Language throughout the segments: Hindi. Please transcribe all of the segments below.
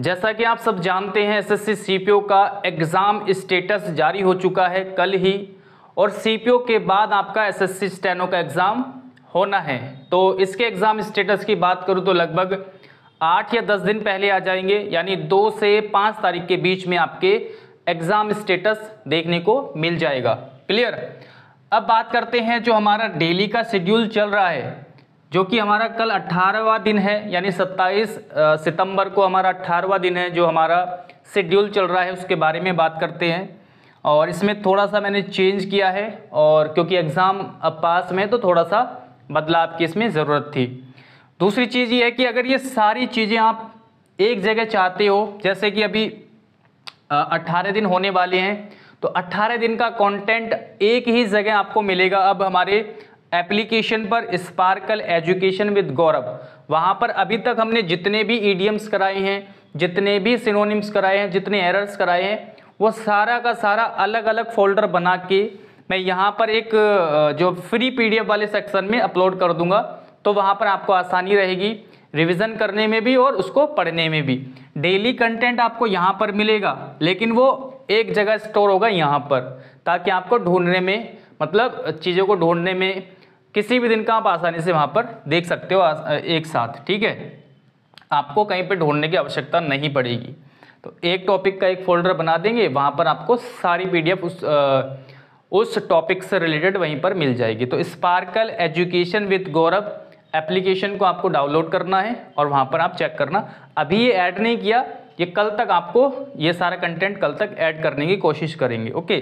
जैसा कि आप सब जानते हैं एसएससी सीपीओ का एग्ज़ाम स्टेटस जारी हो चुका है कल ही और सीपीओ के बाद आपका एसएससी स्टेनो का एग्ज़ाम होना है। तो इसके एग्ज़ाम स्टेटस की बात करूँ तो लगभग आठ या दस दिन पहले आ जाएँगे, यानी दो से पाँच तारीख के बीच में आपके एग्ज़ाम स्टेटस देखने को मिल जाएगा। क्लियर अब बात करते हैं जो हमारा डेली का शेड्यूल चल रहा है। जो कि हमारा कल अट्ठारहवा दिन है, यानी 27 सितंबर को हमारा अट्ठारहवा दिन है, जो हमारा शेड्यूल चल रहा है, उसके बारे में बात करते हैं। और इसमें थोड़ा सा मैंने चेंज किया है, और क्योंकि एग्ज़ाम अब पास में तो थोड़ा सा बदलाव की इसमें ज़रूरत थी। दूसरी चीज़ ये है कि अगर ये सारी चीज़ें आप एक जगह चाहते हो, जैसे कि अभी अट्ठारह दिन होने वाले हैं तो अट्ठारह दिन का कंटेंट एक ही जगह आपको मिलेगा। अब हमारे एप्लीकेशन पर स्पार्कल एजुकेशन विद गौरव। वहाँ पर अभी तक हमने जितने भी ईडियम्स कराए हैं, जितने भी सिनोनिम्स कराए हैं, जितने एरर्स कराए हैं, वो सारा का सारा अलग अलग फोल्डर बना के मैं यहाँ पर एक जो फ्री पीडीएफ वाले सेक्शन में अपलोड कर दूँगा तो वहाँ पर आपको आसानी रहेगी रिवीजन करने में भी और उसको पढ़ने में भी। डेली कंटेंट आपको यहाँ पर मिलेगा, लेकिन वो एक जगह स्टोर होगा यहाँ पर, ताकि आपको ढूँढने में मतलब चीज़ों को ढूँढने में किसी भी दिन का आप आसानी से वहाँ पर देख सकते हो एक साथ ठीक है? आपको कहीं पर ढूँढने की आवश्यकता नहीं पड़ेगी। तो एक टॉपिक का एक फोल्डर बना देंगे वहाँ पर आपको सारी पीडीएफ उस आ, उस टॉपिक से रिलेटेड वहीं पर मिल जाएगी। तो sparkle education with Gaurav application को आपको डाउनलोड करना है और वहाँ पर आप चेक करना। अभी ये ऐड नहीं किया ये कल तक आपको ये सारा कंटेंट कल तक ऐड करने की कोशिश करेंगे ओके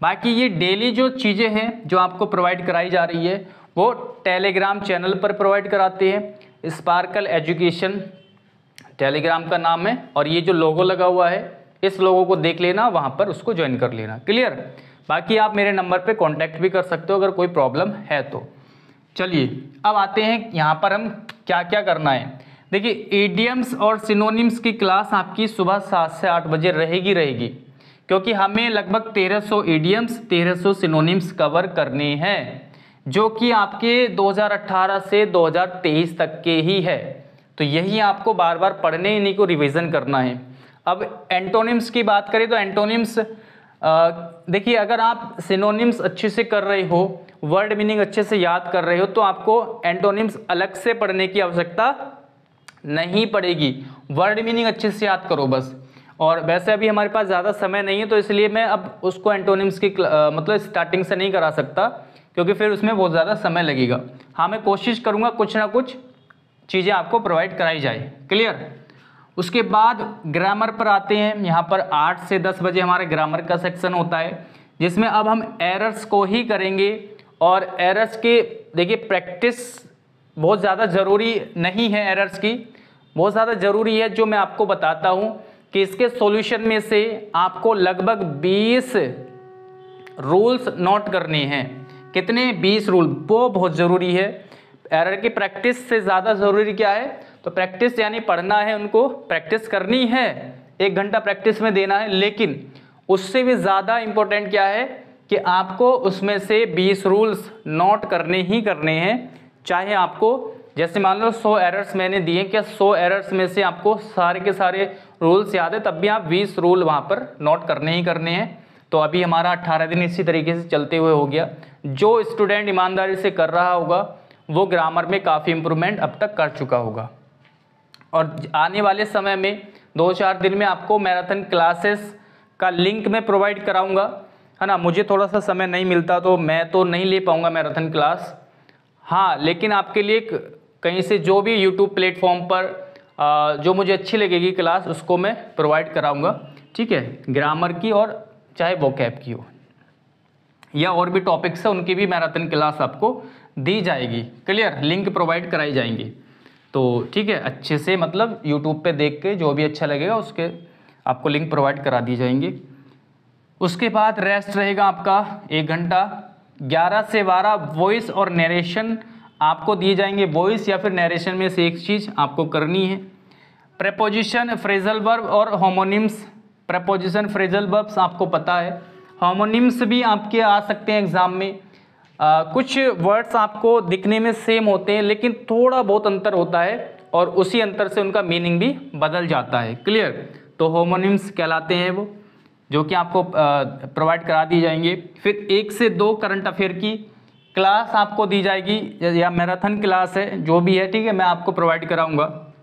बाकी ये डेली जो चीज़ें हैं जो आपको प्रोवाइड कराई जा रही है, वो टेलीग्राम चैनल पर प्रोवाइड कराते हैं। स्पार्कल एजुकेशन टेलीग्राम का नाम है और ये जो लोगो लगा हुआ है, इस लोगों को देख लेना, वहाँ पर उसको ज्वाइन कर लेना। क्लियर बाकी आप मेरे नंबर पे कांटेक्ट भी कर सकते हो अगर कोई प्रॉब्लम है तो। चलिए, अब आते हैं, यहाँ पर हम क्या क्या करना है। देखिए ईडियम्स और सिनोनिम्स की क्लास आपकी सुबह सात से आठ बजे रहेगी रहेगी। क्योंकि हमें लगभग 1300 ईडियम्स 1300 सिनोनिम्स कवर करने हैं, जो कि आपके 2018 से 2023 तक के ही है। तो यही आपको बार बार पढ़ने इन्हीं को रिवीजन करना है। अब एंटोनिम्स की बात करें तो एंटोनिम्स देखिए, अगर आप सिनोनिम्स अच्छे से कर रहे हो वर्ड मीनिंग अच्छे से याद कर रहे हो तो आपको एंटोनिम्स अलग से पढ़ने की आवश्यकता नहीं पड़ेगी। वर्ड मीनिंग अच्छे से याद करो बस। और वैसे अभी हमारे पास ज़्यादा समय नहीं है तो इसलिए मैं अब उसको एंटोनिम्स की मतलब स्टार्टिंग से नहीं करा सकता, क्योंकि फिर उसमें बहुत ज़्यादा समय लगेगा। हाँ मैं कोशिश करूँगा कुछ ना कुछ चीज़ें आपको प्रोवाइड कराई जाए। क्लियर उसके बाद ग्रामर पर आते हैं। यहाँ पर आठ से दस बजे हमारे ग्रामर का सेक्शन होता है, जिसमें अब हम एरर्स को ही करेंगे। और एरर्स के, देखिए प्रैक्टिस बहुत ज़्यादा ज़रूरी नहीं है एरर्स की। बहुत ज़्यादा ज़रूरी है जो मैं आपको बताता हूँ। कि इसके सॉल्यूशन में से आपको लगभग 20 रूल्स नोट करने हैं? कितने? 20 रूल वो बहुत ज़रूरी है। एरर की प्रैक्टिस से ज़्यादा ज़रूरी क्या है? तो प्रैक्टिस यानी पढ़ना है उनको प्रैक्टिस करनी है। एक घंटा प्रैक्टिस में देना है, लेकिन उससे भी ज़्यादा इम्पोर्टेंट क्या है कि आपको उसमें से 20 रूल्स नोट करने ही करने हैं। चाहे आपको, जैसे मान लो 100 एरर्स मैंने दिए, क्या 100 एरर्स में से आपको सारे के सारे रूल्स याद है, तब भी आप 20 रूल वहाँ पर नोट करने ही करने हैं। तो अभी हमारा 18 दिन इसी तरीके से चलते हुए हो गया। जो स्टूडेंट ईमानदारी से कर रहा होगा, वो ग्रामर में काफ़ी इम्प्रूवमेंट अब तक कर चुका होगा। और आने वाले समय में, दो चार दिन में आपको मैराथन क्लासेस का लिंक मैं प्रोवाइड कराऊँगा। है ना, मुझे थोड़ा सा समय नहीं मिलता तो मैं तो नहीं ले पाऊँगा मैराथन क्लास हाँ लेकिन आपके लिए कहीं से जो भी यूट्यूब प्लेटफॉर्म पर जो मुझे अच्छी लगेगी क्लास, उसको मैं प्रोवाइड कराऊँगा। ठीक है? ग्रामर की और चाहे वो कैब की हो। या और भी टॉपिक्स है, उनकी भी मैराथन क्लास आपको दी जाएगी। क्लियर लिंक प्रोवाइड कराई जाएँगी। तो ठीक है, अच्छे से मतलब यूट्यूब पे देख के जो भी अच्छा लगेगा, उसके आपको लिंक प्रोवाइड करा दी जाएँगी। उसके बाद रेस्ट रहेगा आपका एक घंटा। 11 से 12 वॉइस और नरेशन आपको दिए जाएँगे वॉइस या फिर नरेशन में से एक चीज़ आपको करनी है। प्रपोजिशन फ्रेजल वर्ब और होमोनिम्स प्रपोजिशन फ्रेजल वर्ब्स आपको पता है। होमोनिम्स भी आपके आ सकते हैं एग्ज़ाम में। आ, कुछ वर्ड्स आपको दिखने में सेम होते हैं लेकिन थोड़ा बहुत अंतर होता है और उसी अंतर से उनका मीनिंग भी बदल जाता है। क्लियर तो होमोनिम्स कहलाते हैं वो जो कि आपको प्रोवाइड करा दिए जाएँगे। फिर एक से दो करंट अफेयर की क्लास आपको दी जाएगी, या मैराथन क्लास है, जो भी है, ठीक है, मैं आपको प्रोवाइड कराऊँगा।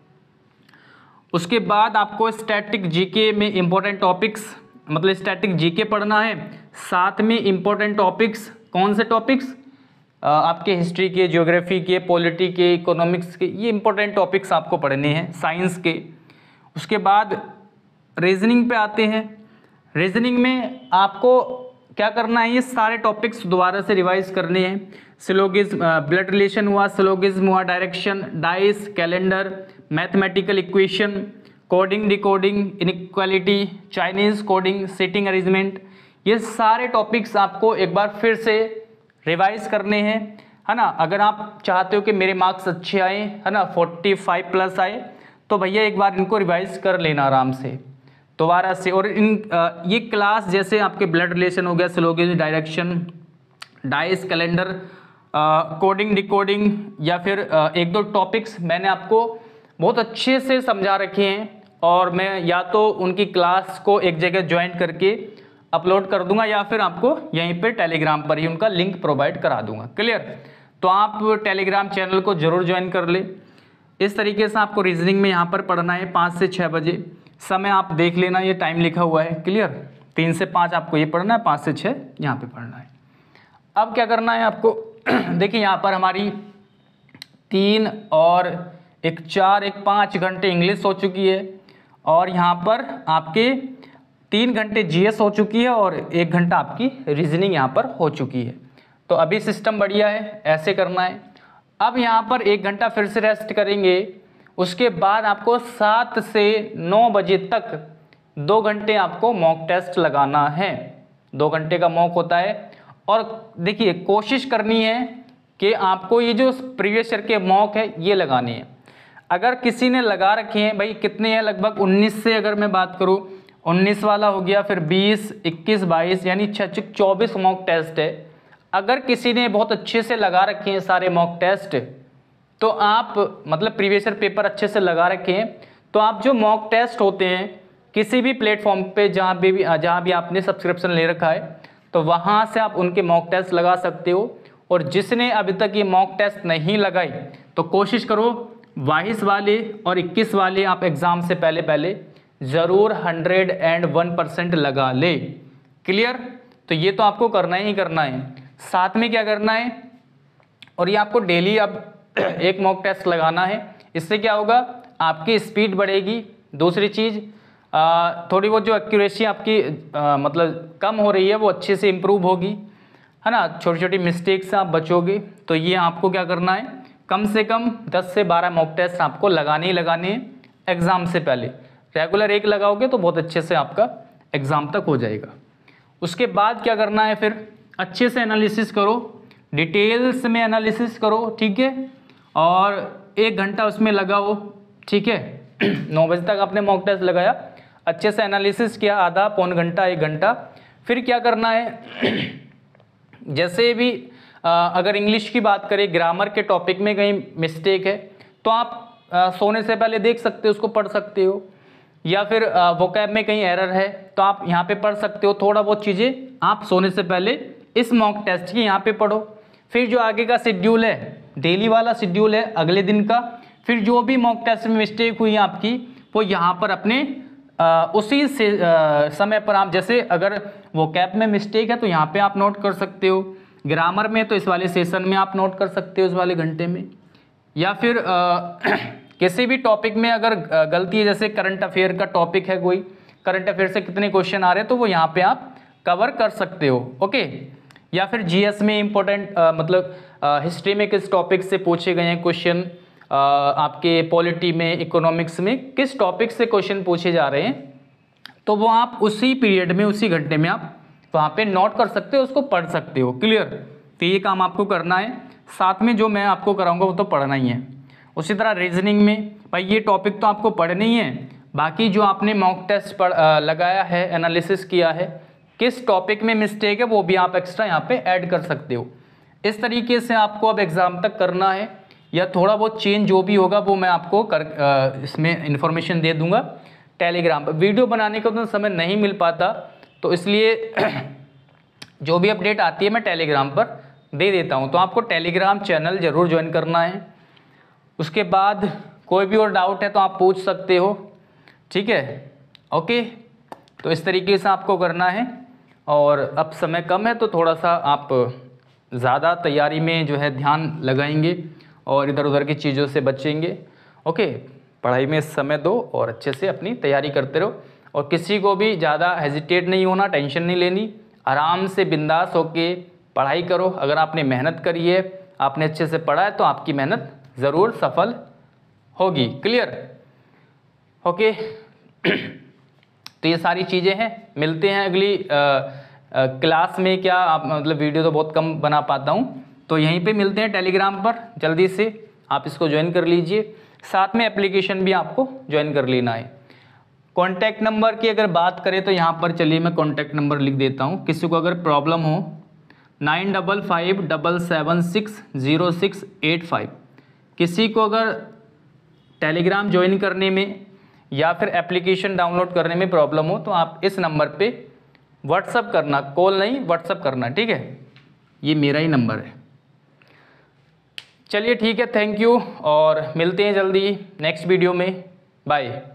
उसके बाद आपको स्टैटिक जीके में इंपॉर्टेंट टॉपिक्स मतलब स्टैटिक जीके पढ़ना है, साथ में इंपॉर्टेंट टॉपिक्स कौन से टॉपिक्स आपके हिस्ट्री के ज्योग्राफी के पॉलिटी के इकोनॉमिक्स के, ये इंपॉर्टेंट टॉपिक्स आपको पढ़ने हैं साइंस के। उसके बाद रीजनिंग पे आते हैं। रीजनिंग में आपको क्या करना है? ये सारे टॉपिक्स दोबारा से रिवाइज करने हैं। सिलोगिज्म ब्लड रिलेशन हुआ सिलोगिज्म हुआ direction dice calendar mathematical equation coding decoding inequality Chinese coding seating arrangement ये सारे टॉपिक्स आपको एक बार फिर से रिवाइज करने हैं। है ना? अगर आप चाहते हो कि मेरे मार्क्स अच्छे आए, है ना? फोर्टी फाइव प्लस आए तो भैया एक बार इनको रिवाइज कर लेना आराम से। दोबारा से, और इन ये क्लास जैसे आपके ब्लड रिलेशन हो गया, syllogism direction, dice calendar coding, decoding, या फिर एक दो टॉपिक्स मैंने आपको बहुत अच्छे से समझा रखे हैं, और मैं या तो उनकी क्लास को एक जगह ज्वाइन करके अपलोड कर दूँगा, या फिर आपको यहीं पे टेलीग्राम पर ही उनका लिंक प्रोवाइड करा दूँगा। क्लियर? तो आप टेलीग्राम चैनल को ज़रूर ज्वाइन कर ले। इस तरीके से आपको रीजनिंग में यहाँ पर पढ़ना है, पाँच से छः बजे। समय आप देख लेना, ये टाइम लिखा हुआ है क्लियर तीन से पाँच आपको ये पढ़ना है, पाँच से छः यहाँ पे पढ़ना है। अब क्या करना है आपको? देखिए यहाँ पर हमारी तीन और एक चार, एक पाँच घंटे इंग्लिश हो चुकी है और यहाँ पर आपके तीन घंटे जीएस हो चुकी है और एक घंटा आपकी रीजनिंग यहाँ पर हो चुकी है। तो अभी सिस्टम बढ़िया है, ऐसे करना है। अब यहाँ पर एक घंटा फिर से रेस्ट करेंगे। उसके बाद आपको सात से नौ बजे तक दो घंटे आपको मॉक टेस्ट लगाना है। दो घंटे का मॉक होता है। और देखिए कोशिश करनी है कि आपको ये जो प्रीवियस ईयर के मॉक है ये लगाने हैं। अगर किसी ने लगा रखे हैं भाई कितने हैं? लगभग 19 से अगर मैं बात करूँ 19 वाला हो गया फिर 20, 21, 22 यानी छः चौबीस मॉक टेस्ट है। अगर किसी ने बहुत अच्छे से लगा रखे हैं सारे मॉक टेस्ट तो आप मतलब प्रीवियस ईयर पेपर अच्छे से लगा रखे तो आप जो मॉक टेस्ट होते हैं, किसी भी प्लेटफॉर्म पे जहाँ भी जहाँ भी आपने सब्सक्रिप्शन ले रखा है तो वहाँ से आप उनके मॉक टेस्ट लगा सकते हो। और जिसने अभी तक ये मॉक टेस्ट नहीं लगाई तो कोशिश करो, बाईस वाले और इक्कीस वाले आप एग्ज़ाम से पहले पहले ज़रूर हंड्रेड एंड वन परसेंट लगा ले। क्लियर? तो ये तो आपको करना ही करना है। साथ में क्या करना है? और ये आपको डेली अब एक मॉक टेस्ट लगाना है। इससे क्या होगा? आपकी स्पीड बढ़ेगी। दूसरी चीज़ थोड़ी बहुत जो एक्यूरेसी आपकी आ, मतलब कम हो रही है वो अच्छे से इम्प्रूव होगी। है ना? छोटी छोटी मिस्टेक्स आप बचोगे। तो ये आपको क्या करना है? कम से कम 10 से 12 मॉक टेस्ट आपको लगाने ही लगाने हैं एग्ज़ाम से पहले। रेगुलर एक लगाओगे तो बहुत अच्छे से आपका एग्ज़ाम तक हो जाएगा। उसके बाद क्या करना है फिर? अच्छे से एनालिसिस करो। डिटेल्स में एनालिसिस करो ठीक है? और एक घंटा उसमें लगाओ ठीक है? नौ बजे तक आपने मॉक टेस्ट लगाया। अच्छे से एनालिसिस किया आधा पौन घंटा एक घंटा। फिर क्या करना है? जैसे भी आ, अगर इंग्लिश की बात करें ग्रामर के टॉपिक में कहीं मिस्टेक है तो आप आ, सोने से पहले देख सकते हो उसको पढ़ सकते हो। या फिर वो कैब में कहीं एरर है तो आप यहाँ पे पढ़ सकते हो। थोड़ा बहुत चीज़ें आप सोने से पहले इस मॉक टेस्ट की यहाँ पे पढ़ो। फिर जो आगे का शेड्यूल है डेली वाला शेड्यूल है अगले दिन का। फिर जो भी मॉक टेस्ट में मिस्टेक हुई आपकी वो यहाँ पर अपने आ, उसी से आ, समय पर आप जैसे अगर वो कैप में मिस्टेक है तो यहाँ पे आप नोट कर सकते हो। ग्रामर में तो इस वाले सेशन में आप नोट कर सकते हो इस वाले घंटे में। या फिर आ, किसी भी टॉपिक में अगर गलती है जैसे करंट अफेयर का टॉपिक है कोई करंट अफेयर से कितने क्वेश्चन आ रहे हैं तो वो यहाँ पे आप कवर कर सकते हो ओके या फिर जीएस में इंपॉर्टेंट मतलब हिस्ट्री में किस टॉपिक से पूछे गए हैं क्वेश्चन आपके पॉलिटी में इकोनॉमिक्स में किस टॉपिक से क्वेश्चन पूछे जा रहे हैं? तो वो आप उसी पीरियड में, उसी घंटे में आप वहाँ पे नोट कर सकते हो, उसको पढ़ सकते हो। क्लियर तो ये काम आपको करना है। साथ में जो मैं आपको कराऊँगा, वो तो पढ़ना ही है। उसी तरह रीजनिंग में, भाई ये टॉपिक तो आपको पढ़ना ही है। बाकी जो आपने मॉक टेस्ट पढ़ लगाया है एनालिसिस किया है, किस टॉपिक में मिस्टेक है, वो भी आप एक्स्ट्रा यहाँ पे ऐड कर सकते हो। इस तरीके से आपको अब एग्ज़ाम तक करना है, या थोड़ा बहुत चेंज जो भी होगा, वो मैं आपको कर इसमें इन्फॉर्मेशन दे दूँगा टेलीग्राम पर। वीडियो बनाने का तो समय नहीं मिल पाता तो इसलिए जो भी अपडेट आती है, मैं टेलीग्राम पर दे देता हूँ। तो आपको टेलीग्राम चैनल ज़रूर ज्वाइन करना है। उसके बाद कोई भी और डाउट है तो आप पूछ सकते हो। ठीक है? ओके तो इस तरीके से आपको करना है, और अब समय कम है तो थोड़ा सा आप ज़्यादा तैयारी में जो है ध्यान लगाएँगे और इधर उधर की चीज़ों से बचेंगे। ओके पढ़ाई में समय दो और अच्छे से अपनी तैयारी करते रहो। और किसी को भी ज़्यादा हेजिटेट नहीं होना टेंशन नहीं लेनी आराम से बिंदास होके पढ़ाई करो। अगर आपने मेहनत करी है आपने अच्छे से पढ़ा है तो आपकी मेहनत ज़रूर सफल होगी। क्लियर ओके तो ये सारी चीज़ें हैं। मिलते हैं अगली आ, क्लास में क्या आप मतलब वीडियो तो बहुत कम बना पाता हूँ तो यहीं पे मिलते हैं टेलीग्राम पर, जल्दी से आप इसको ज्वाइन कर लीजिए। साथ में एप्लीकेशन भी आपको ज्वाइन कर लेना है। कॉन्टैक्ट नंबर की अगर बात करें तो यहाँ पर चलिए मैं कॉन्टैक्ट नंबर लिख देता हूँ। किसी को अगर प्रॉब्लम हो nine double five double seven six zero six eight five किसी को अगर टेलीग्राम ज्वाइन करने में या फिर एप्लीकेशन डाउनलोड करने में प्रॉब्लम हो तो आप इस नंबर पे व्हाट्सअप करना कॉल नहीं व्हाट्सअप करना, ठीक है? ये मेरा ही नंबर है। चलिए ठीक है थैंक यू और मिलते हैं जल्दी नेक्स्ट वीडियो में। बाय